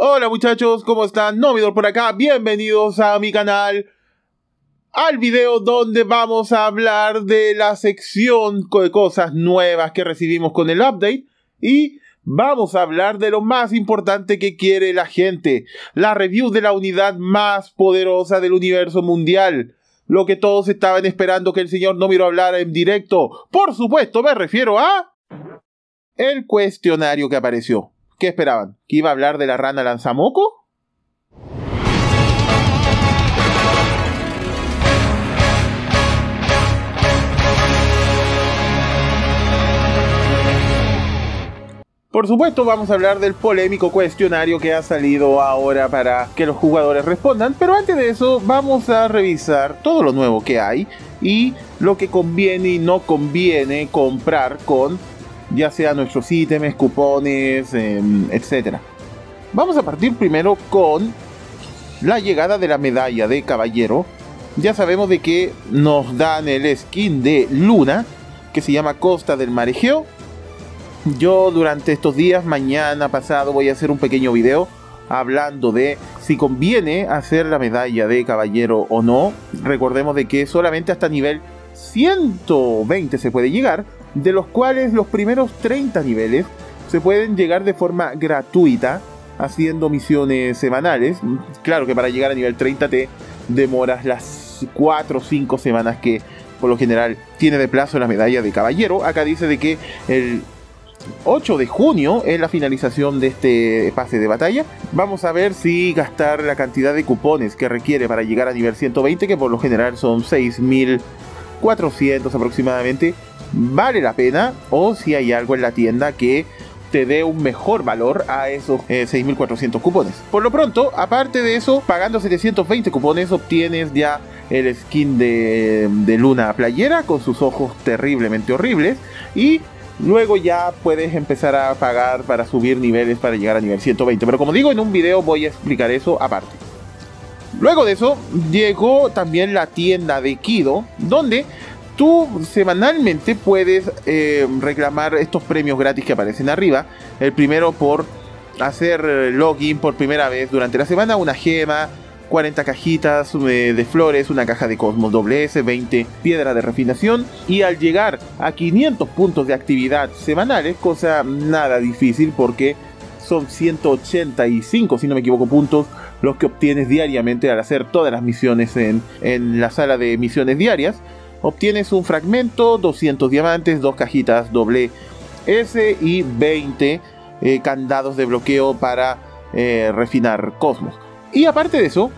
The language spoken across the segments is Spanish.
Hola muchachos, ¿cómo están? Novidor por acá, bienvenidos a mi canal, al video donde vamos a hablar de la sección de cosas nuevas que recibimos con el update y vamos a hablar de lo más importante que quiere la gente, la review de la unidad más poderosa del universo mundial. Lo que todos estaban esperando que el señor Nomiro hablara en directo. Por supuesto, me refiero a... El cuestionario que apareció. ¿Qué esperaban? ¿Que iba a hablar de la rana lanzamoco? Por supuesto vamos a hablar del polémico cuestionario que ha salido ahora para que los jugadores respondan, pero antes de eso vamos a revisar todo lo nuevo que hay y lo que conviene y no conviene comprar con ya sea nuestros ítems, cupones, em, etc. Vamos a partir primero con la llegada de la medalla de caballero. Ya sabemos de que nos dan el skin de Luna, que se llama Costa del Marejeo. Yo durante estos días, mañana pasado, voy a hacer un pequeño video hablando de si conviene hacer la medalla de caballero o no. Recordemos de que solamente hasta nivel 120 se puede llegar de los cuales los primeros 30 niveles se pueden llegar de forma gratuita haciendo misiones semanales. Claro que para llegar a nivel 30 te demoras las 4 o 5 semanas que por lo general tiene de plazo la medalla de caballero. Acá dice de que el 8 de junio es la finalización de este pase de batalla. Vamos a ver si gastar la cantidad de cupones que requiere para llegar a nivel 120, que por lo general son 6400 aproximadamente vale la pena o si hay algo en la tienda que te dé un mejor valor a esos 6.400 eh, cupones. Por lo pronto, aparte de eso, pagando 720 cupones obtienes ya el skin de, de Luna Playera con sus ojos terriblemente horribles y Luego ya puedes empezar a pagar para subir niveles para llegar a nivel 120. Pero como digo, en un video voy a explicar eso aparte. Luego de eso, llegó también la tienda de Kido, donde tú semanalmente puedes eh, reclamar estos premios gratis que aparecen arriba. El primero por hacer eh, login por primera vez durante la semana, una gema, 40 cajitas eh, de flores, una caja de Cosmos WS, 20 piedras de refinación y al llegar a 500 puntos de actividad semanales, cosa nada difícil porque son 185, si no me equivoco, puntos los que obtienes diariamente al hacer todas las misiones en, en la sala de misiones diarias obtienes un fragmento, 200 diamantes, dos cajitas doble S y 20 eh, candados de bloqueo para eh, refinar cosmos. Y aparte de eso,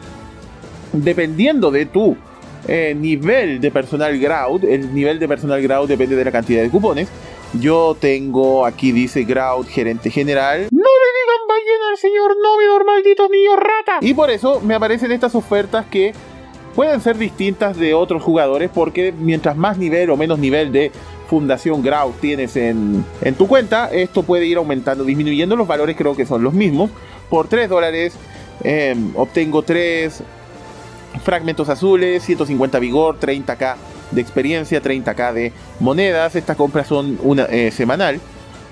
dependiendo de tu eh, nivel de personal Grout, el nivel de personal Grout depende de la cantidad de cupones. Yo tengo aquí dice Grout gerente general. No le digan ballena al señor Nomidor, maldito niño rata. Y por eso me aparecen estas ofertas que pueden ser distintas de otros jugadores porque mientras más nivel o menos nivel de Fundación Grau tienes en, tu cuenta, esto puede ir aumentando, disminuyendo. Los valores creo que son los mismos. Por 3 dólares em, obtengo 3 fragmentos azules, 150 vigor, 30k de experiencia, 30k de monedas. Estas compras son una eh, semanal.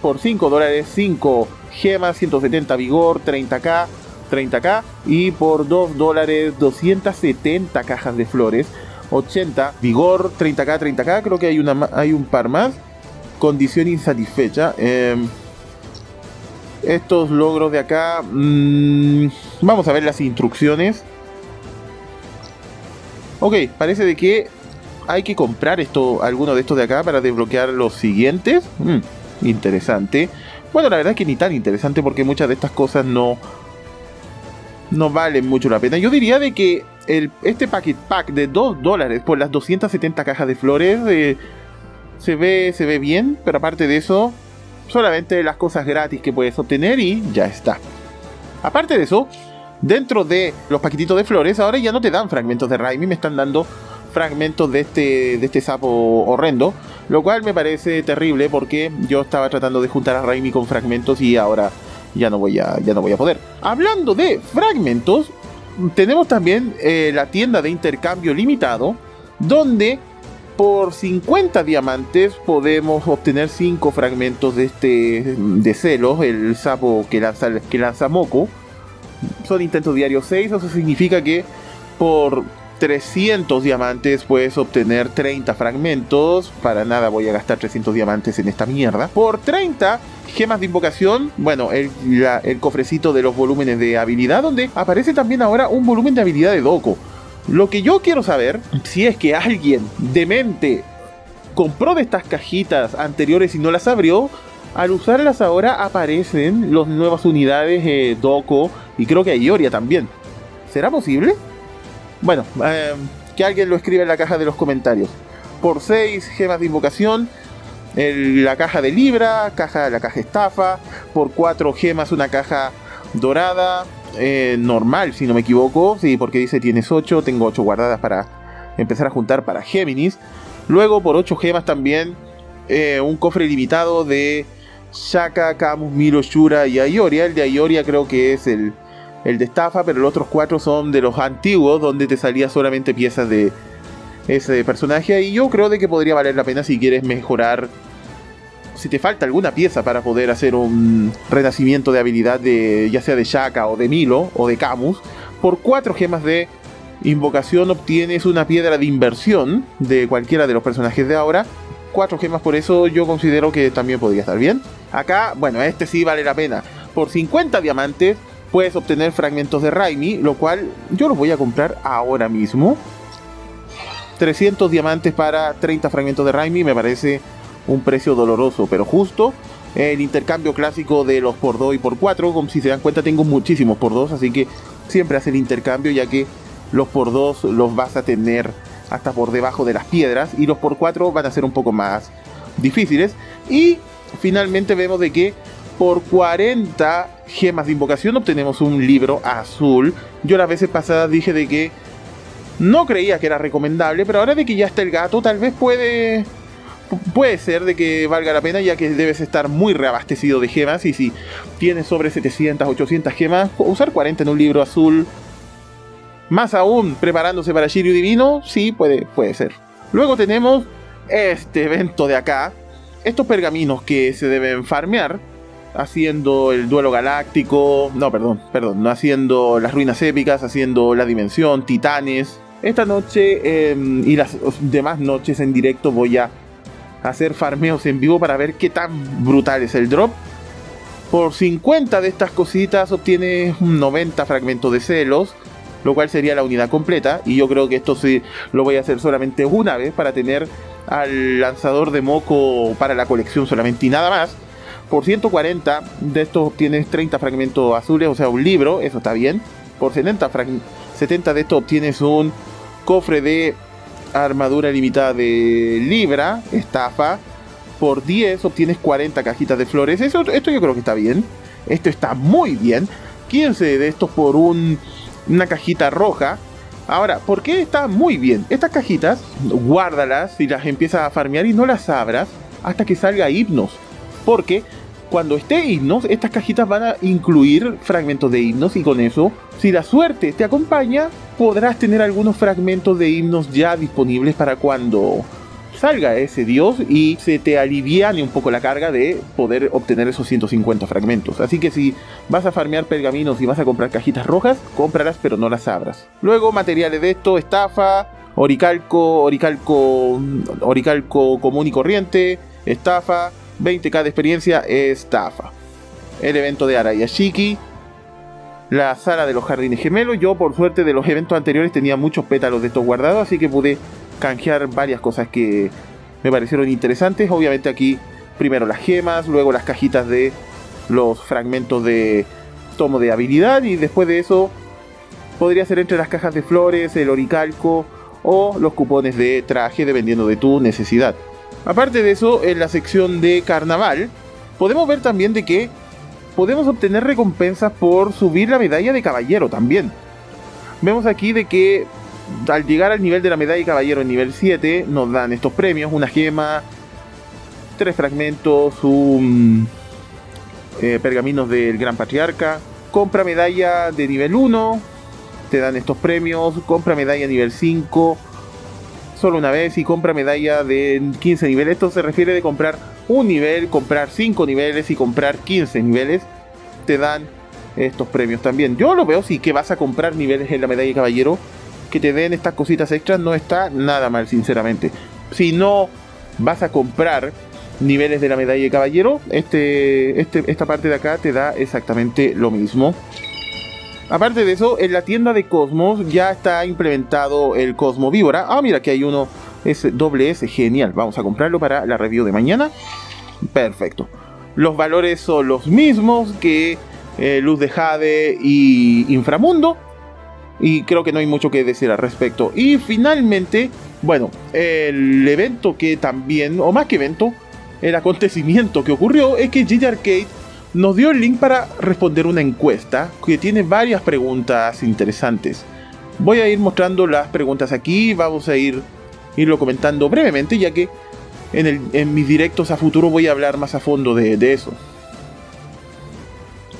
Por 5 dólares, 5 gemas, 170 vigor, 30k 30k y por 2 dólares 270 cajas de flores 80 vigor 30k 30k creo que hay una hay un par más. Condición insatisfecha em, estos logros de acá mm, vamos a ver las instrucciones. Ok parece de que hay que comprar esto alguno de estos de acá para desbloquear los siguientes. Mm, interesante. Bueno la verdad es que ni tan interesante porque muchas de estas cosas no no vale mucho la pena. Yo diría de que el, este packet pack de 2 dólares por las 270 cajas de flores eh, se, ve, se ve bien, pero aparte de eso, solamente las cosas gratis que puedes obtener y ya está. Aparte de eso, dentro de los paquetitos de flores, ahora ya no te dan fragmentos de Raimi, me están dando fragmentos de este, de este sapo horrendo, lo cual me parece terrible porque yo estaba tratando de juntar a Raimi con fragmentos y ahora ya no voy a, ya no voy a poder. Hablando de fragmentos, tenemos también eh, la tienda de intercambio limitado, donde por 50 diamantes podemos obtener 5 fragmentos de este de celos, el sapo que lanza, que lanza Moco. son intentos diarios 6, eso significa que por 300 diamantes puedes obtener 30 fragmentos. Para nada voy a gastar 300 diamantes en esta mierda. Por 30 gemas de invocación, bueno, el, cofrecito de los volúmenes de habilidad, donde aparece también ahora un volumen de habilidad de Doko. Lo que yo quiero saber, si es que alguien demente compró de estas cajitas anteriores y no las abrió, al usarlas ahora aparecen las nuevas unidades de Doko y creo que Ioria también. ¿Será posible? Bueno, eh, que alguien lo escriba en la caja de los comentarios. Por 6 gemas de invocación, la caja de Libra, caja, la caja estafa. Por 4 gemas, una caja dorada. Eh, normal, si no me equivoco. Sí, porque dice tienes 8. Tengo 8 guardadas para empezar a juntar para Géminis. Luego, por 8 gemas también, eh, un cofre limitado de Shaka, Camus, Miro, Shura y Ayoria. El de Ayoria creo que es el el de estafa, pero los otros cuatro son de los antiguos, donde te salía solamente piezas de ese personaje. Y yo creo de que podría valer la pena si quieres mejorar. Si te falta alguna pieza para poder hacer un renacimiento de habilidad de ya sea de Shaka o de Milo o de Camus, por cuatro gemas de invocación obtienes una piedra de inversión de cualquiera de los personajes de ahora. Cuatro gemas por eso yo considero que también podría estar bien. Acá, bueno, este sí vale la pena. Por 50 diamantes puedes obtener fragmentos de Raimi, lo cual yo los voy a comprar ahora mismo. 300 diamantes para 30 fragmentos de Raimi me parece un precio doloroso, pero justo. El intercambio clásico de los por 2 y por 4, como si se dan cuenta tengo muchísimos por 2, así que siempre hace el intercambio ya que los por 2 los vas a tener hasta por debajo de las piedras y los por 4 van a ser un poco más difíciles. Y finalmente vemos de que por 40 gemas de invocación obtenemos un libro azul. Yo las veces pasadas dije de que no creía que era recomendable, pero ahora de que ya está el gato, tal vez puede puede ser de que valga la pena ya que debes estar muy reabastecido de gemas y si tienes sobre 700, 800 gemas, usar 40 en un libro azul, más aún preparándose para Shiryu Divino, sí, puede, puede ser. Luego tenemos este evento de acá, estos pergaminos que se deben farmear, haciendo el duelo galáctico, no, perdón, perdón, no haciendo las ruinas épicas, haciendo la dimensión, titanes. Esta noche em, y las demás noches en directo voy a hacer farmeos en vivo para ver qué tan brutal es el drop. Por 50 de estas cositas obtienes 90 fragmentos de celos, lo cual sería la unidad completa. Y yo creo que esto sí lo voy a hacer solamente una vez para tener al lanzador de moco para la colección solamente y nada más. Por 140 de estos obtienes 30 fragmentos azules, o sea, un libro, eso está bien. Por 70, 70 de estos obtienes un cofre de armadura limitada de Libra, estafa. Por 10 obtienes 40 cajitas de flores. Eso, esto yo creo que está bien. Esto está muy bien. 15 de estos por un, una cajita roja. Ahora, ¿por qué está muy bien? Estas cajitas, guárdalas y las empiezas a farmear y no las abras hasta que salga hipnos. Porque cuando esté himnos, estas cajitas van a incluir fragmentos de himnos y con eso, si la suerte te acompaña, podrás tener algunos fragmentos de himnos ya disponibles para cuando salga ese dios y se te aliviane un poco la carga de poder obtener esos 150 fragmentos. Así que si vas a farmear pergaminos y vas a comprar cajitas rojas, cómpralas pero no las abras. Luego materiales de esto, estafa, oricalco, oricalco, oricalco común y corriente, estafa, 20k de experiencia, estafa. El evento de Arayashiki. La sala de los jardines gemelos. Yo, por suerte, de los eventos anteriores tenía muchos pétalos de estos guardados, así que pude canjear varias cosas que me parecieron interesantes. Obviamente, aquí primero las gemas, luego las cajitas de los fragmentos de tomo de habilidad, y después de eso podría ser entre las cajas de flores, el oricalco o los cupones de traje, dependiendo de tu necesidad. Aparte de eso, en la sección de carnaval, podemos ver también de que podemos obtener recompensas por subir la medalla de caballero también. Vemos aquí de que al llegar al nivel de la medalla de caballero en nivel 7, nos dan estos premios, una gema, tres fragmentos, un eh, pergaminos del Gran Patriarca, compra medalla de nivel 1, te dan estos premios, compra medalla nivel 5, solo una vez y compra medalla de 15 niveles. Esto se refiere de comprar un nivel, comprar 5 niveles y comprar 15 niveles. Te dan estos premios también. Yo lo veo, sí, que vas a comprar niveles en la medalla de caballero, que te den estas cositas extras, no está nada mal, sinceramente. Si no vas a comprar niveles de la medalla de caballero, este, este, esta parte de acá te da exactamente lo mismo. Aparte de eso, en la tienda de Cosmos ya está implementado el Cosmo Víbora. Ah, mira, que hay uno es doble S, genial. Vamos a comprarlo para la review de mañana. Perfecto. Los valores son los mismos que eh, Luz de Jade y Inframundo. Y creo que no hay mucho que decir al respecto. Y finalmente, bueno, el evento que también, o más que evento, el acontecimiento que ocurrió es que GT Arcade nos dio el link para responder una encuesta que tiene varias preguntas interesantes. Voy a ir mostrando las preguntas aquí, vamos a ir irlo comentando brevemente, ya que en, mis directos a futuro voy a hablar más a fondo de, de eso.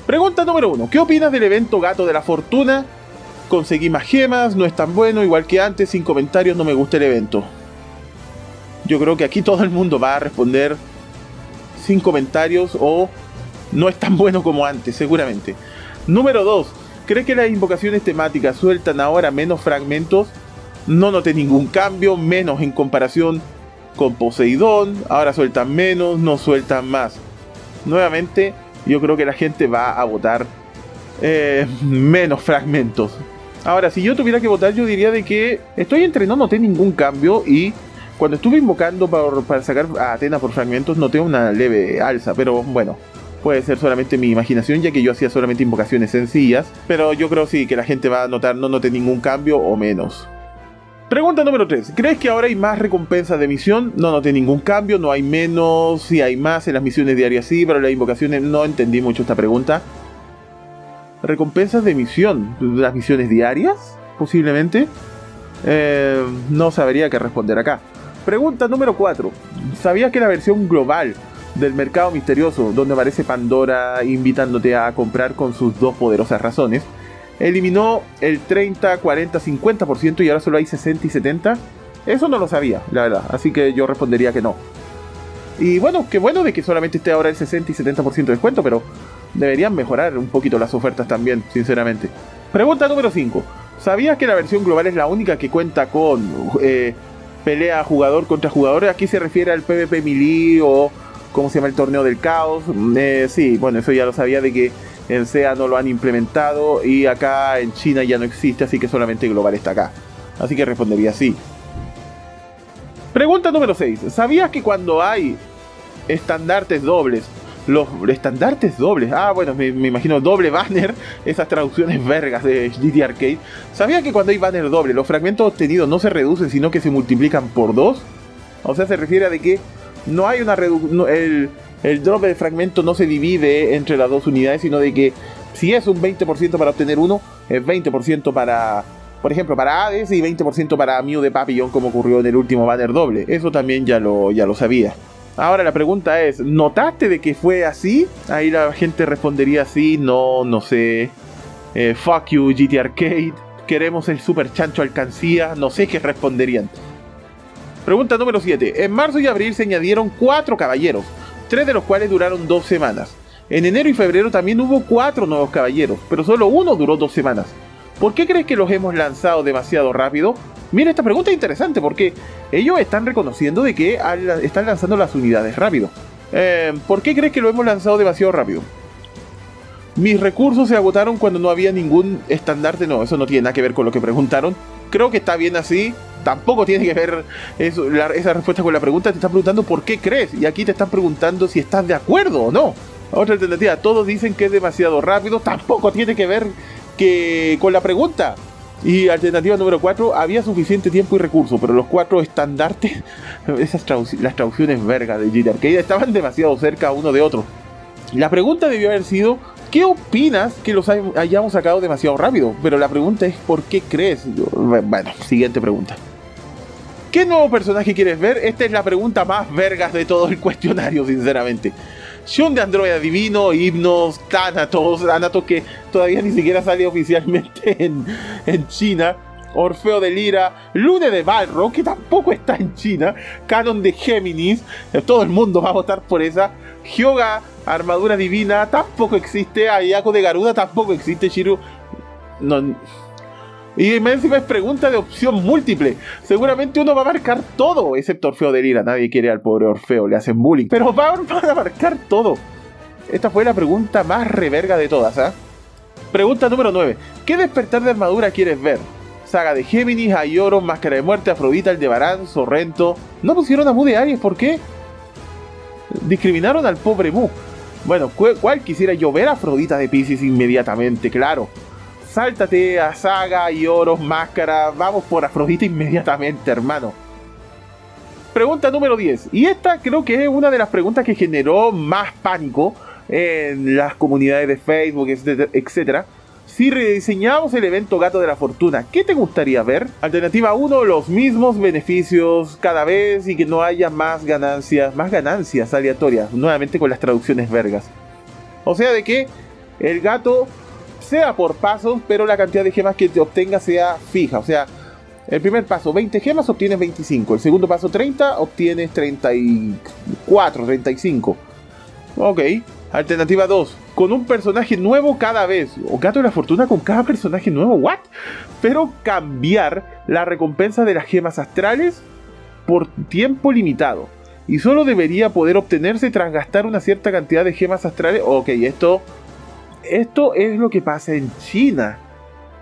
Pregunta número 1. ¿Qué opinas del evento Gato de la Fortuna? Conseguí más gemas, no es tan bueno, igual que antes, sin comentarios, no me gusta el evento. Yo creo que aquí todo el mundo va a responder sin comentarios o no es tan bueno como antes, seguramente. Número 2. ¿Crees que las invocaciones temáticas sueltan ahora menos fragmentos? No noté ningún cambio, menos en comparación con Poseidón. Ahora sueltan menos, no sueltan más. Nuevamente, yo creo que la gente va a votar eh, menos fragmentos. Ahora, si yo tuviera que votar, yo diría de que estoy entre no noté ningún cambio y cuando estuve invocando para sacar a Atena por fragmentos noté una leve alza, pero bueno, puede ser solamente mi imaginación, ya que yo hacía solamente invocaciones sencillas. Pero yo creo sí que la gente va a notar, no note ningún cambio o menos. Pregunta número 3. ¿Crees que ahora hay más recompensas de misión? No noté ningún cambio, no hay menos, sí hay más en las misiones diarias, sí, pero las invocaciones no entendí mucho esta pregunta. ¿Recompensas de misión? ¿Las misiones diarias? Posiblemente. Eh, no sabría qué responder acá. Pregunta número 4. ¿Sabías que la versión global del mercado misterioso, donde aparece Pandora invitándote a comprar con sus dos poderosas razones, eliminó el 30, 40, 50% y ahora solo hay 60 y 70. Eso no lo sabía, la verdad, así que yo respondería que no. Y bueno, qué bueno de que solamente esté ahora el 60 y 70% de descuento, pero deberían mejorar un poquito las ofertas también, sinceramente. Pregunta número 5. ¿Sabías que la versión global es la única que cuenta con eh, pelea jugador contra jugador? Aquí se refiere al PvP Melee o ¿Cómo se llama el torneo del caos? Eh, sí, bueno, eso ya lo sabía de que en SEA no lo han implementado y acá en China ya no existe, así que solamente Global está acá. Así que respondería sí. Pregunta número 6. ¿Sabías que cuando hay estandartes dobles, los estandartes dobles, ah bueno, me, imagino doble banner, esas traducciones vergas de GT Arcade, ¿sabías que cuando hay banner doble, los fragmentos obtenidos no se reducen, sino que se multiplican por dos? O sea, se refiere a de que no hay una reducción. el, el drop de fragmento no se divide entre las dos unidades, sino de que si es un 20% para obtener uno, es 20% para, por ejemplo, para Hades y 20% para Mew de Papillon, como ocurrió en el último banner doble. Eso también ya lo, ya lo sabía. Ahora la pregunta es, ¿notaste de que fue así? Ahí la gente respondería así, no, no sé. Eh, fuck you, GT Arcade. Queremos el super chancho alcancía. No sé qué responderían. Pregunta número 7. En marzo y abril se añadieron 4 caballeros, 3 de los cuales duraron 2 semanas. En enero y febrero también hubo 4 nuevos caballeros, pero solo uno duró 2 semanas. ¿Por qué crees que los hemos lanzado demasiado rápido? Mira, esta pregunta es interesante porque ellos están reconociendo de que están lanzando las unidades rápido. Eh, ¿Por qué crees que lo hemos lanzado demasiado rápido? Mis recursos se agotaron cuando no había ningún estandarte. No, eso no tiene nada que ver con lo que preguntaron. Creo que está bien así tampoco tiene que ver esa respuesta con la pregunta. Te están preguntando por qué crees. Y aquí te están preguntando si estás de acuerdo o no. Otra alternativa, todos dicen que es demasiado rápido. Tampoco tiene que ver que con la pregunta. Y alternativa número 4, había suficiente tiempo y recursos, pero los cuatro estandartes, esas las traducciones vergas de Jitter, que estaban demasiado cerca uno de otro. La pregunta debió haber sido, ¿qué opinas que los hayamos sacado demasiado rápido? Pero la pregunta es, ¿por qué crees? Bueno, siguiente pregunta. ¿Qué nuevo personaje quieres ver? Esta es la pregunta más vergas de todo el cuestionario, sinceramente. Shun de Android Divino, Himnos, Thanatos, Thanatos que todavía ni siquiera sale oficialmente en, en China. Orfeo de Lira, Lune de Balro, que tampoco está en China, Canon de Géminis, todo el mundo va a votar por esa, Hyoga Armadura divina tampoco existe. Ayako de Garuda tampoco existe. Shiru. No. Y encima es pregunta de opción múltiple. Seguramente uno va a marcar todo, excepto Orfeo de Lira. Nadie quiere al pobre Orfeo, le hacen bullying. Pero van, a marcar todo. Esta fue la pregunta más reverga de todas, ¿ah? Pregunta número 9. ¿Qué despertar de armadura quieres ver? Saga de Géminis, Ayoro, Máscara de Muerte, Afrodita, Aldebarán, Sorrento. ¿No pusieron a Mu de Aries? ¿Por qué? Discriminaron al pobre Mu. Bueno, ¿cuál quisiera yo ver a Afrodita de Pisces inmediatamente? Claro. Sáltate a Saga, Ioros, Máscara. Vamos por Afrodita inmediatamente, hermano. Pregunta número 10. Y esta creo que es una de las preguntas que generó más pánico en las comunidades de Facebook, etcétera si rediseñamos el evento Gato de la Fortuna, ¿qué te gustaría ver? Alternativa 1, los mismos beneficios cada vez y que no haya más ganancias, más ganancias aleatorias, nuevamente con las traducciones vergas. O sea, de que el gato sea por pasos, pero la cantidad de gemas que te obtenga sea fija. O sea, el primer paso, 20 gemas, obtienes 25. El segundo paso, 30, obtienes 34, 35. Ok. Alternativa 2. Con un personaje nuevo cada vez. O Gato de la Fortuna con cada personaje nuevo. ¿What? Pero cambiar la recompensa de las gemas astrales por tiempo limitado. Y solo debería poder obtenerse tras gastar una cierta cantidad de gemas astrales. Ok, esto. Esto es lo que pasa en China.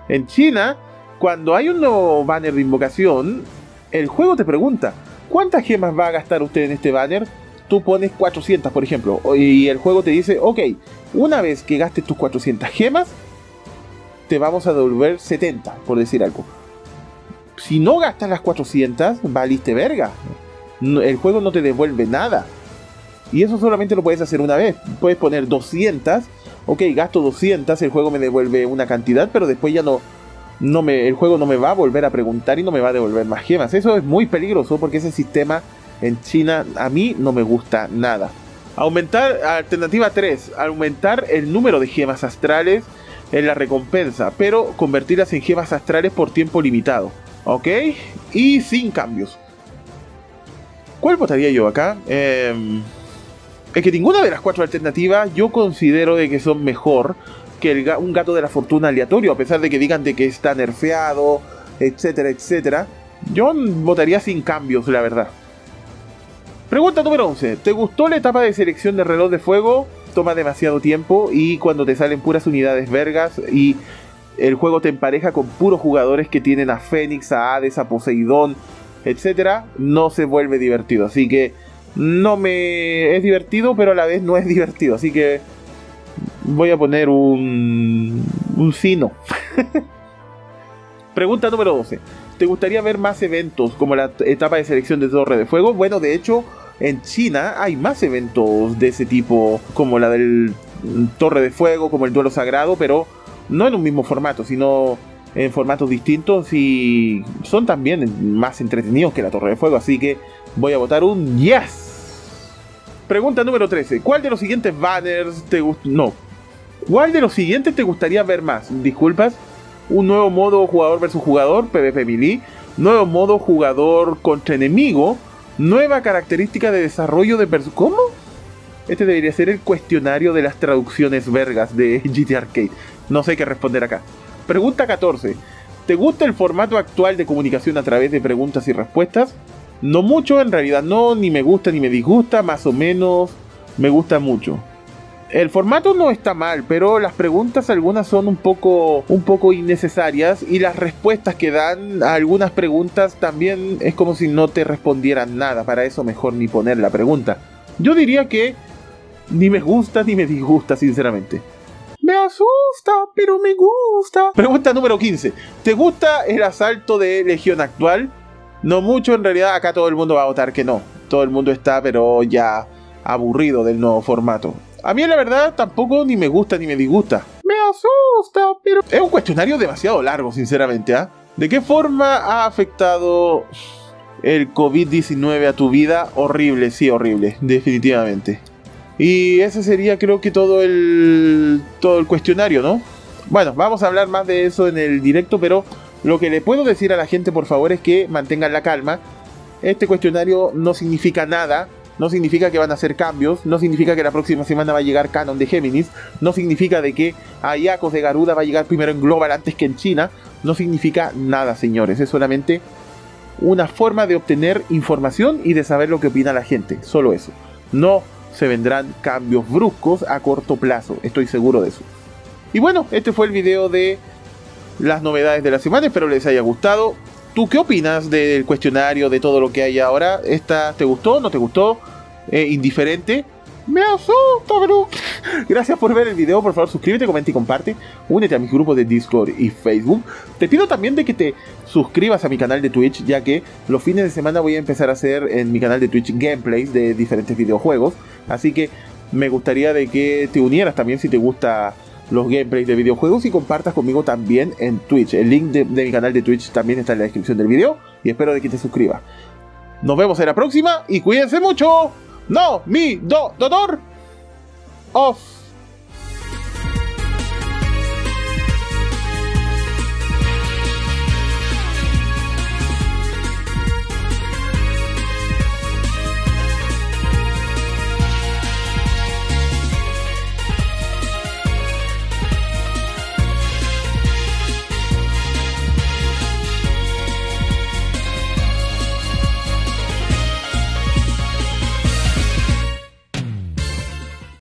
En China, cuando hay un nuevo banner de invocación, el juego te pregunta: ¿Cuántas gemas va a gastar usted en este banner? tú pones 400, por ejemplo, y el juego te dice, ok, una vez que gastes tus 400 gemas, te vamos a devolver 70, por decir algo. Si no gastas las 400, valiste verga. el juego no te devuelve nada. Y eso solamente lo puedes hacer una vez. Puedes poner 200. Ok, gasto 200, el juego me devuelve una cantidad, pero después ya no, no me, el juego no me va a volver a preguntar y no me va a devolver más gemas. Eso es muy peligroso porque ese sistema en China a mí no me gusta nada. Aumentar, alternativa 3, aumentar el número de gemas astrales en la recompensa, pero convertirlas en gemas astrales por tiempo limitado. ¿Ok? Y sin cambios. ¿Cuál votaría yo acá? Em, es que ninguna de las cuatro alternativas yo considero de que son mejor que un gato de la fortuna aleatorio, a pesar de que digan de que está nerfeado, etcétera, etcétera. Yo votaría sin cambios, la verdad. Pregunta número 11. ¿Te gustó la etapa de selección de reloj de fuego? Toma demasiado tiempo y cuando te salen puras unidades vergas y el juego te empareja con puros jugadores que tienen a Fénix, a Hades, a Poseidón, etcétera, no se vuelve divertido. Así que no me es divertido, pero a la vez no es divertido. Así que voy a poner un un sino. Pregunta número 12. ¿Te gustaría ver más eventos como la etapa de selección de Torre de Fuego? Bueno, de hecho, en China hay más eventos de ese tipo, como la del Torre de Fuego, como el Duelo Sagrado, pero no en un mismo formato, sino en formatos distintos y son también más entretenidos que la Torre de Fuego, así que voy a votar un yes. Pregunta número 13. ¿Cuál de los siguientes banners te gusta? No. ¿Cuál de los siguientes te gustaría ver más? Disculpas un nuevo modo jugador versus jugador, PvP Melee, nuevo modo jugador contra enemigo, nueva característica de desarrollo de personajes. ¿Cómo? Este debería ser el cuestionario de las traducciones vergas de GT Arcade. No sé qué responder acá. Pregunta 14. ¿Te gusta el formato actual de comunicación a través de preguntas y respuestas? No mucho, en realidad no, ni me gusta ni me disgusta, más o menos me gusta mucho. El formato no está mal, pero las preguntas algunas son un poco, un poco innecesarias y las respuestas que dan a algunas preguntas también es como si no te respondieran nada. Para eso mejor ni poner la pregunta. Yo diría que ni me gusta ni me disgusta, sinceramente. Me asusta, pero me gusta. Pregunta número 15. ¿Te gusta el asalto de Legión actual? No mucho, en realidad acá todo el mundo va a votar que no. Todo el mundo está, pero ya aburrido del nuevo formato. A mí la verdad tampoco ni me gusta ni me disgusta. Me asusta, pero es un cuestionario demasiado largo, sinceramente. ¿ah? ¿De qué forma ha afectado el COVID-19 a tu vida? Horrible, sí, horrible, definitivamente. Y ese sería creo que todo el todo el cuestionario, ¿no? Bueno, vamos a hablar más de eso en el directo, pero lo que le puedo decir a la gente, por favor, es que mantengan la calma. Este cuestionario no significa nada. No significa que van a hacer cambios, no significa que la próxima semana va a llegar Canon de Géminis, no significa de que Ayakos de Garuda va a llegar primero en Global antes que en China, no significa nada, señores, es solamente una forma de obtener información y de saber lo que opina la gente, solo eso. No se vendrán cambios bruscos a corto plazo, estoy seguro de eso. Y bueno, este fue el video de las novedades de la semana, espero les haya gustado. ¿Tú qué opinas del cuestionario, de todo lo que hay ahora? ¿Esta te gustó? ¿No te gustó? ¿Indiferente? Me asusta, bro. Gracias por ver el video. Por favor, suscríbete, comenta y comparte. Únete a mis grupos de Discord y Facebook. Te pido también de que te suscribas a mi canal de Twitch, ya que los fines de semana voy a empezar a hacer en mi canal de Twitch gameplays de diferentes videojuegos. Así que me gustaría de que te unieras también si te gusta los gameplays de videojuegos y compartas conmigo también en Twitch. El link de, mi canal de Twitch también está en la descripción del video y espero de que te suscribas. Nos vemos en la próxima y cuídense mucho. No, mi, do, doctor. Off.